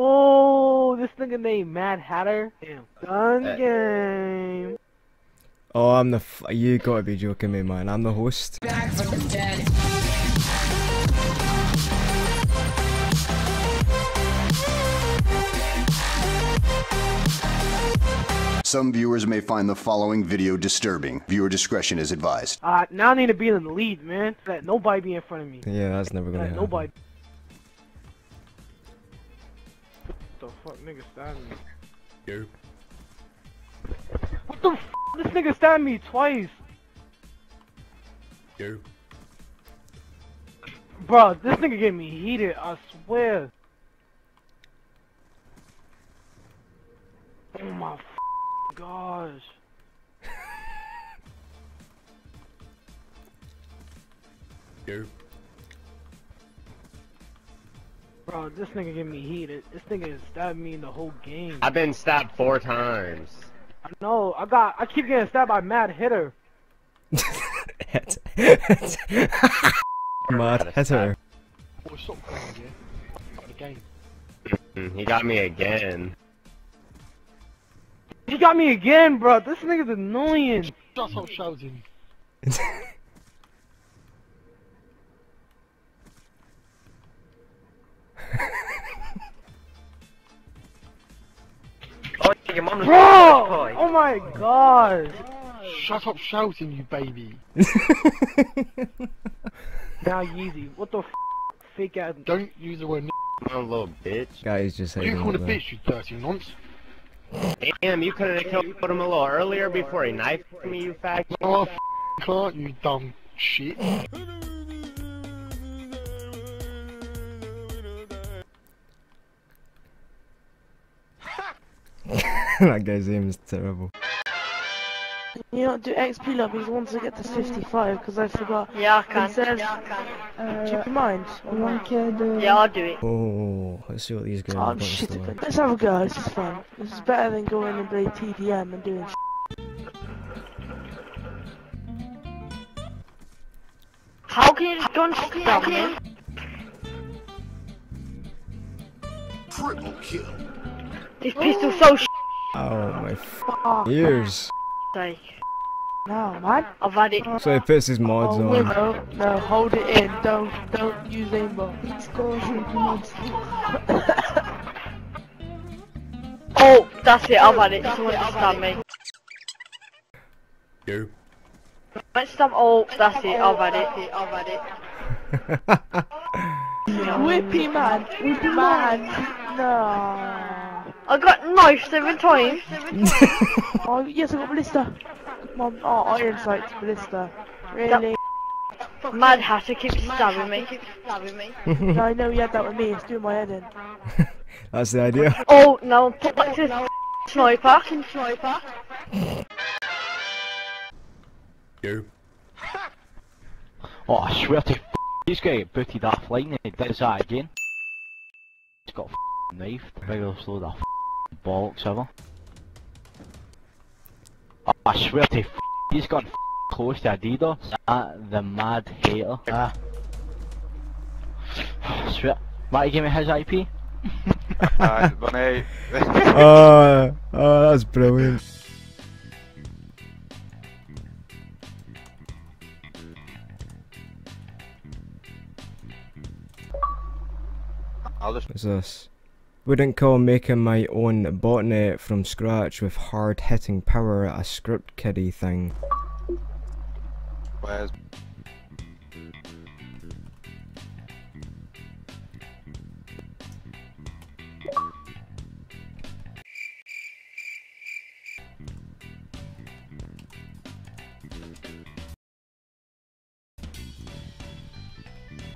Oh, this nigga named Mad Hatter. Damn. Gun Uh, game. Oh, I'm the. F you gotta be joking me, man. I'm the host. Some viewers may find the following video disturbing. Viewer discretion is advised. Uh, now I need to be in the lead, man. Let nobody be in front of me. Yeah, that's never gonna Let happen. nobody. What the fuck, nigga stabbed me? Yo. What the f? This nigga stabbed me twice. Yo. Bro, this nigga get me heated, I swear. Oh my f gosh. Yo. Bro, this nigga get me heat. This nigga stabbed me in the whole game. I've been stabbed four times. I know, I got, I keep getting stabbed by Mad Hitter. Mad hitter. Oh, stop playing, yeah. Stop the game. Mm, He got me again. He got me again, bro. This nigga's annoying. Shut up shouting. Oh, your mom Bro! Oh my god. Shut up shouting, you baby. Now Yeezy, what the f? Fake ass. Don't use the word n- a little bitch. Guys just What saying. you call a bitch, you dirty nonce? Damn, you could have killed him a little earlier before he knifed me, you fag. No, I f- can't, you dumb shit. that guy's aim is terrible. You know, do XP lobbies once I get to 55 because I forgot. Yeah, I can. It says, yeah, I can. Uh, do you mind? Yeah, I'll do it. Oh, let's see what these guys Oh, have shit. Let's have a go, this is fun. This is better than going and play TDM and doing How can you just gun stab me? Triple kill. This pistol's so sh Oh my f Fuck ears. sake. now, man. I've had it. So he puts his mods Oh, on. no, no, hold it in. Don't, don't use aimbot. Oh, that's it. I've had it. Someone just stabbed me. You. Let's stab. Oh, that's it. I've had it. I've had it. Whippy man, whippy man. No. I got knifed seven times. Oh yes, I got ballista. Mom, oh, iron sights, ballista. Really? Mad Hatter keeps stabbing me. Stabbing me. no, I know you had that with me. It's doing my head in. That's the idea. Oh, no. Practice sniper. Sniper. Yo. Oh, I swear to f- he's gonna get booted off lightning. He does that again. He's got a f- knife. Biggest load of f- bollocks ever. Oh, I swear to f- he's got f- close to Adidas. That the mad hater. Ah. I swear. Might give me his IP? Uh, bunny. oh, oh, that's brilliant. I'll just. What's this? Wouldn't call making my own botnet from scratch with hard hitting power a script kiddie thing. Where's.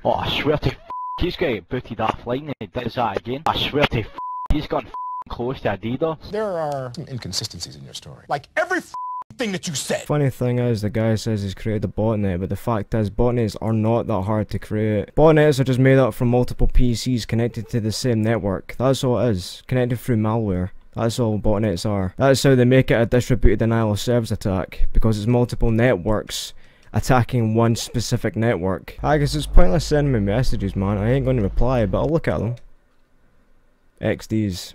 Oh, I swear to f- he's gonna get booted off lightning. He does that again. I swear to f- he's got f- close to Adidas. There are some inconsistencies in your story. Like every f- thing that you said. Funny thing is, the guy says he's created a botnet, but the fact is, botnets are not that hard to create. Botnets are just made up from multiple PCs connected to the same network. That's all it is, connected through malware. That's all botnets are. That's how they make it a distributed denial of service attack, because it's multiple networks attacking one specific network. I guess it's pointless sending me messages, man. I ain't going to reply, but I'll look at them. XDs.